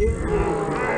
Música